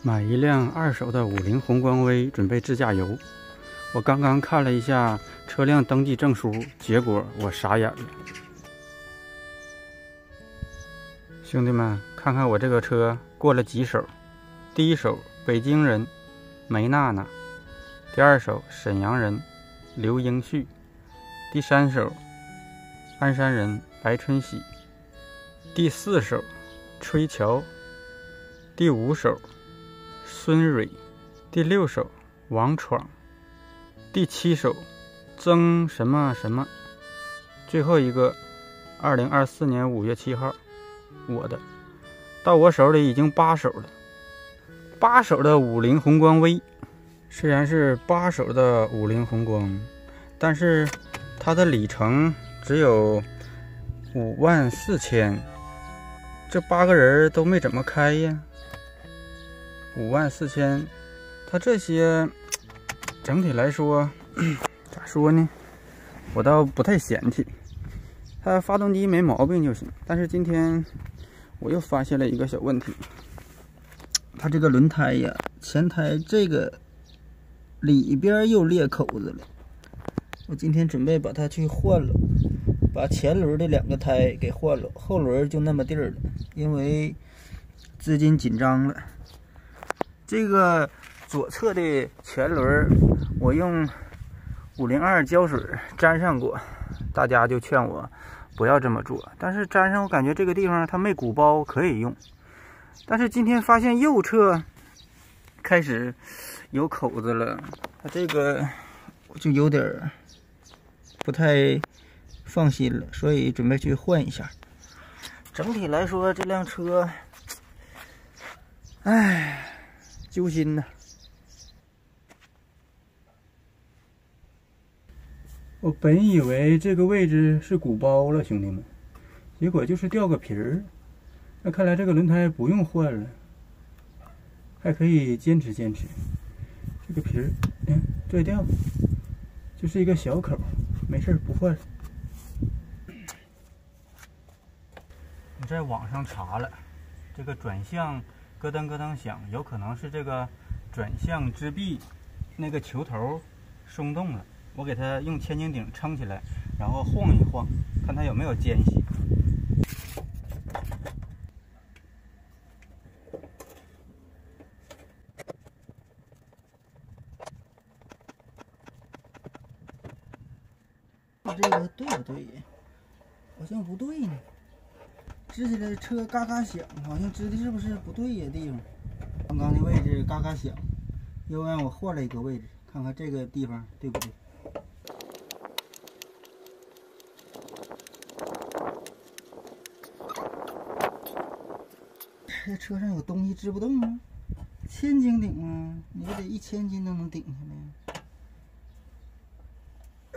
买一辆二手的五菱宏光威，准备自驾游。我刚刚看了一下车辆登记证书，结果我傻眼了。兄弟们，看看我这个车过了几手？第一手，北京人梅娜娜；第二手，沈阳人刘英旭；第三手，鞍山人白春喜；第四手，崔乔；第五手。孙蕊，第六首王闯，第七首曾什么什么，最后一个，二零二四年五月七号，我的，到我手里已经八手了，八手的五菱宏光 V，虽然是八手的五菱宏光，但是它的里程只有五万四千，这八个人都没怎么开呀。五万四千，它这些整体来说 咋说呢？我倒不太嫌弃，它发动机没毛病就行。但是今天我又发现了一个小问题，它这个轮胎呀，前胎这个里边又裂口子了。我今天准备把它去换了，把前轮的两个胎给换了，后轮就那么地儿了，因为资金紧张了。这个左侧的前轮，我用五零二胶水粘上过，大家就劝我不要这么做。但是粘上，我感觉这个地方它没鼓包，可以用。但是今天发现右侧开始有口子了，它这个我就有点不太放心了，所以准备去换一下。整体来说，这辆车，唉。揪心呐！我本以为这个位置是鼓包了，兄弟们，结果就是掉个皮儿。那看来这个轮胎不用换了，还可以坚持坚持。这个皮儿，嗯，拽掉，就是一个小口，没事不换了。我在网上查了，这个转向。咯噔咯噔响，有可能是这个转向支臂那个球头松动了。我给它用千斤顶撑起来，然后晃一晃，看它有没有间隙。这个对不对？好像不对呢。支起来车嘎嘎响，好像支的是不是不对呀？地方，刚刚的位置嘎嘎响，又让我换了一个位置，看看这个地方对不对？这车上有东西支不动啊？千斤顶啊，你不得一千斤都能顶下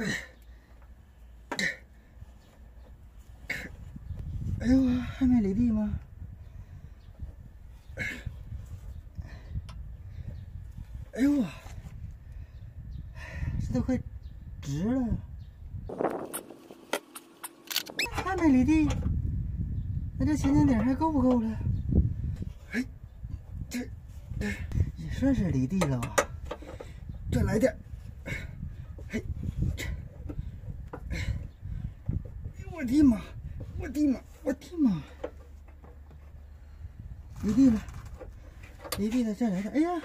来？哎呦，还没离地吗？哎呦，这都快直了，还没离地，那这前顶顶还够不够了？哎，这这也算是离地了吧？再来点，嘿，哎呦我的妈，我的妈！我的妈！离地了，离地了，再来点！哎呀，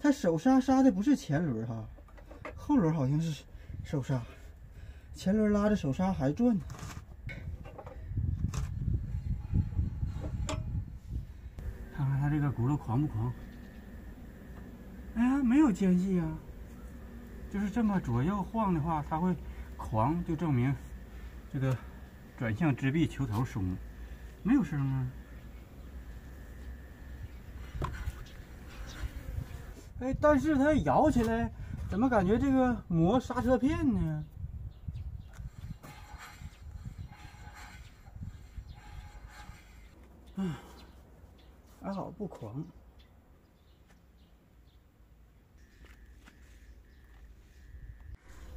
他手刹刹的不是前轮哈，后轮好像是手刹，前轮拉着手刹还转呢。看看它这个轱辘狂不狂？哎呀，没有间隙啊，就是这么左右晃的话，它会狂，就证明这个。转向支臂球头松，没有声啊！哎，但是它摇起来，怎么感觉这个磨刹车片呢？还好不狂。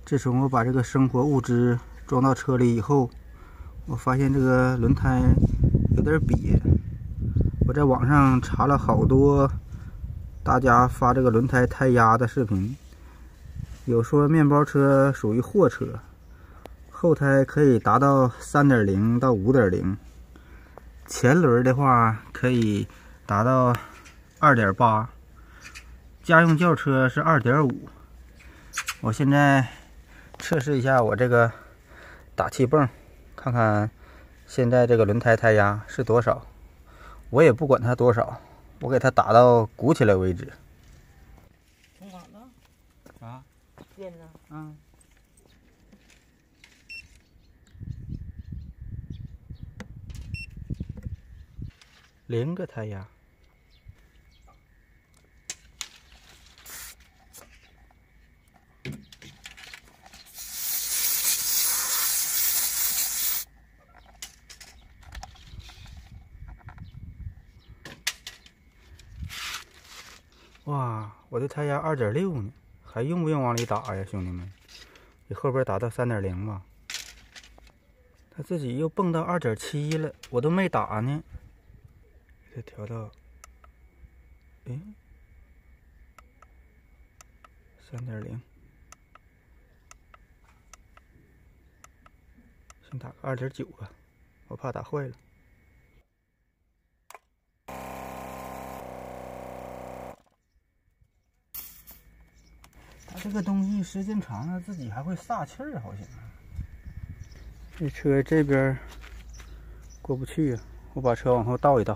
自从我把这个生活物资装到车里以后。我发现这个轮胎有点瘪，我在网上查了好多大家发这个轮胎胎压的视频，有说面包车属于货车，后胎可以达到三点零到五点零，前轮的话可以达到二点八，家用轿车是二点五。我现在测试一下我这个打气泵，看看现在这个轮胎胎压是多少。我也不管它多少。我给它打到鼓起来为止。充满了。啊？电呢？嗯。零个胎压。哇，我的胎压二点六呢，还用不用往里打呀，兄弟们？你后边打到三点零吧。他自己又蹦到二点七了，我都没打呢。给它调到，哎，三点零。先打个二点九吧，我怕打坏了。这个东西时间长了，自己还会撒气儿，好像。这车这边过不去啊，我把车往后倒一倒。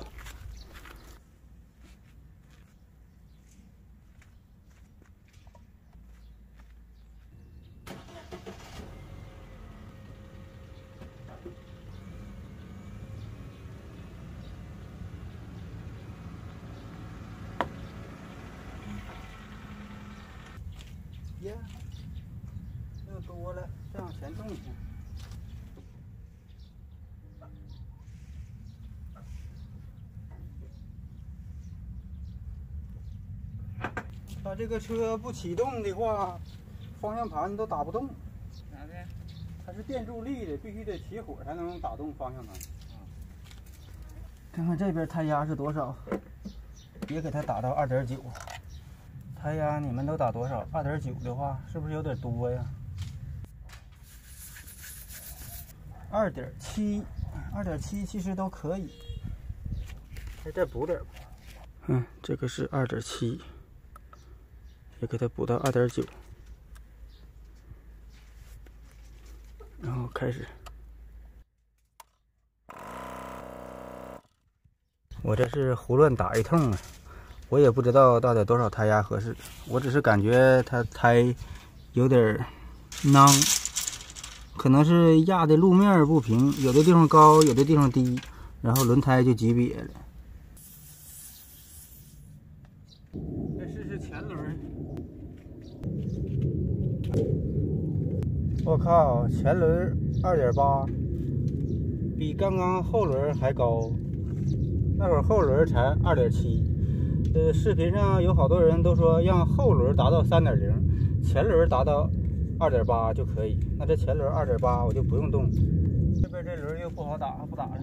耶，又多了，再往前动一下。它这个车不启动的话，方向盘都打不动。咋的？它是电助力的，必须得起火才能打动方向盘。看看这边胎压是多少，也给它打到二点九。胎压你们都打多少？二点九的话，是不是有点多呀？二点七，二点七其实都可以。再再补点吧。嗯，这个是二点七，也给它补到二点九，然后开始。我这是胡乱打一通啊。我也不知道到底多少胎压合适，我只是感觉它胎有点囊，可能是压的路面不平，有的地方高，有的地方低，然后轮胎就挤瘪了。再试试前轮，我靠，前轮二点八，比刚刚后轮还高，那会儿后轮才二点七。呃，视频上有好多人都说让后轮达到三点零，前轮达到二点八就可以。那这前轮二点八我就不用动。这边这轮又不好打，不打了。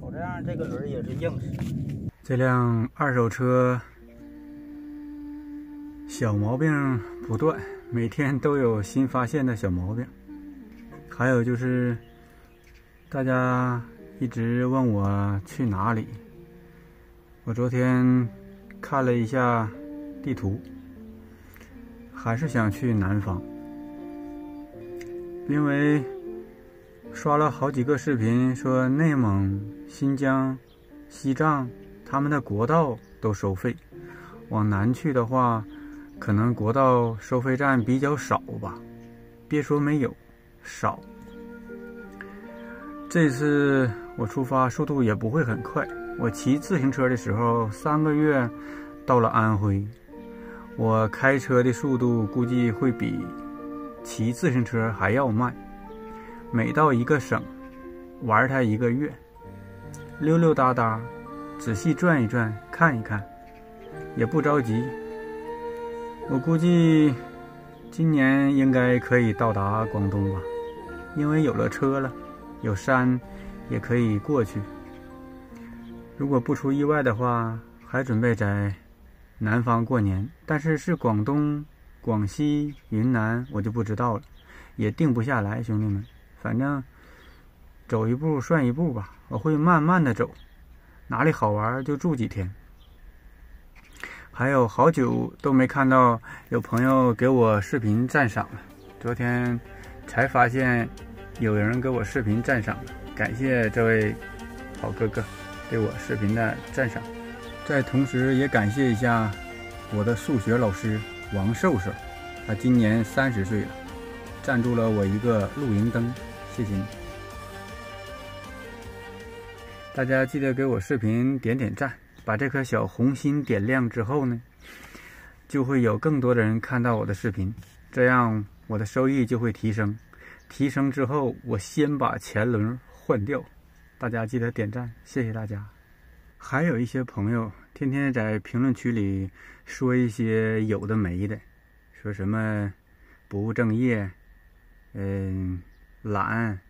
瞅这样，这个轮也是硬实。这辆二手车小毛病不断，每天都有新发现的小毛病。还有就是，大家一直问我去哪里，我昨天。看了一下地图，还是想去南方，因为刷了好几个视频，说内蒙、新疆、西藏他们的国道都收费，往南去的话，可能国道收费站比较少吧，别说没有，少。这次我出发速度也不会很快。我骑自行车的时候，三个月到了安徽。我开车的速度估计会比骑自行车还要慢。每到一个省，玩它一个月，溜溜达达，仔细转一转，看一看，也不着急。我估计今年应该可以到达广东吧，因为有了车了，有山也可以过去。如果不出意外的话，还准备在南方过年，但是是广东、广西、云南，我就不知道了，也定不下来，兄弟们，反正走一步算一步吧，我会慢慢的走，哪里好玩就住几天。还有好久都没看到有朋友给我视频赞赏了，昨天才发现有人给我视频赞赏了，感谢这位好哥哥对我视频的赞赏。在同时，也感谢一下我的数学老师王寿寿，他今年三十岁了，赞助了我一个露营灯，谢谢你！大家记得给我视频点点赞，把这颗小红心点亮之后呢，就会有更多的人看到我的视频，这样我的收益就会提升。提升之后，我先把前轮换掉。大家记得点赞，谢谢大家。还有一些朋友天天在评论区里说一些有的没的，说什么不务正业，嗯，懒，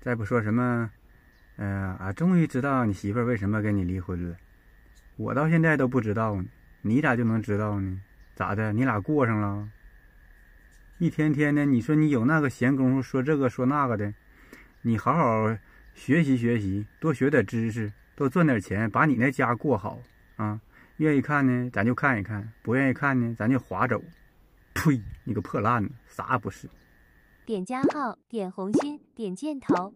再不说什么，嗯啊，终于知道你媳妇儿为什么跟你离婚了。我到现在都不知道呢，你咋就能知道呢？咋的？你俩过上了？一天天的，你说你有那个闲工夫说这个说那个的，你好好学习学习，多学点知识。多赚点钱，把你那家过好啊！愿意看呢，咱就看一看；不愿意看呢，咱就划走。呸！你个破烂子，啥也不是。点加号，点红心，点箭头。